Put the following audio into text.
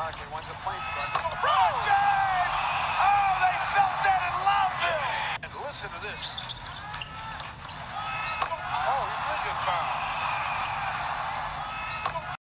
Barkley winds a playing for LeBron James! Oh, they felt that and loved it! And listen to this.